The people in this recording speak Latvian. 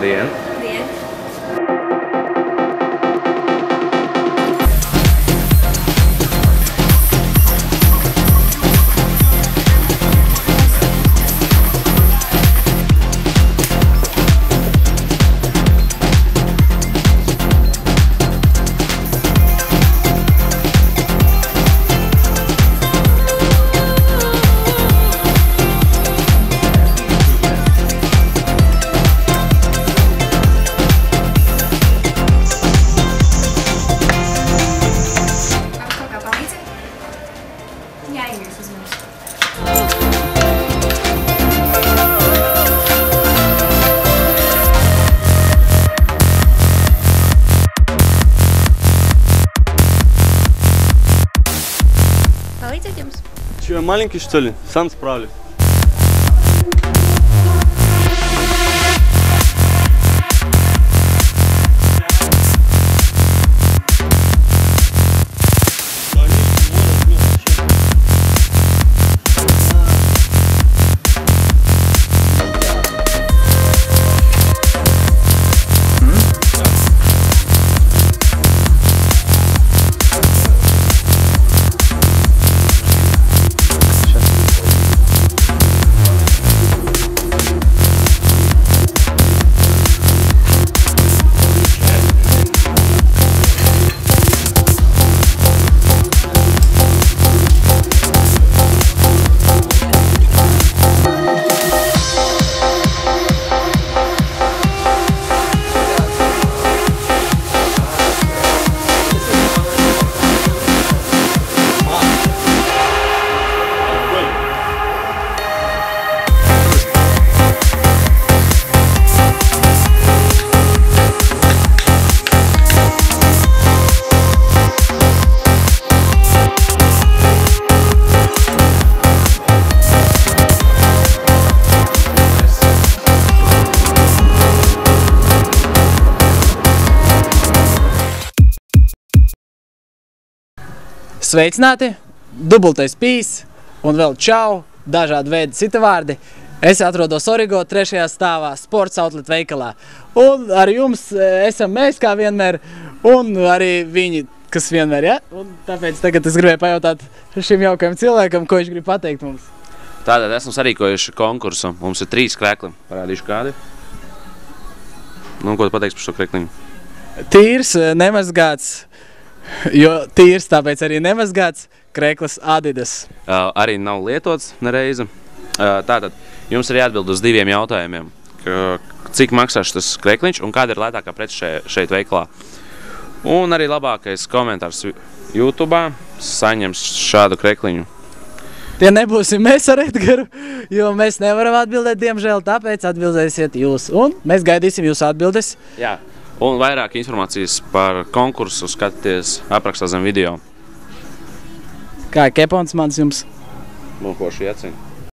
the end. Jums? Че, маленький, что ли? Сам справлюсь. Sveicināti! Dubultais pīs un vēl čau, dažādi veidi cita vārdi. Es atrodos Origo trešajā stāvā sports outlet veikalā. Un ar jums eh, esam mēs kā vienmēr un arī viņi, kas vienmēr, ja? Un tāpēc tagad es gribēju pajautāt šim jaukajam cilvēkam, ko viņš grib pateikt mums. Tātad esmu sarīkojuši konkursu. Mums ir trīs krekli. Parādīšu kādi. Nu, ko tu pateiksi par šo krekliņu? Tīrs, eh, nemazgāts, jo tīrs tāpēc arī nemazgāts, kreklis Adidas. Uh, arī nav lietots nereizi. Uh, tātad jums ir jāatbild uz diviem jautājumiem. Ka, cik maksās šis krekliņš un kāda ir lētākā prece šeit, šeit veiklā? Un arī labākais komentārs YouTube saņems šādu krekliņu. Tie nebūsim mēs ar Edgars, jo mēs nevaram atbildēt, diemžēl, tāpēc atbildēsiet jūs. Un mēs gaidīsim jūsu atbildes. Jā. Un vairāk informācijas par konkursu skatieties aprakstā zem video. Kā ir kepons mans jums? Nu, ko šī acīm?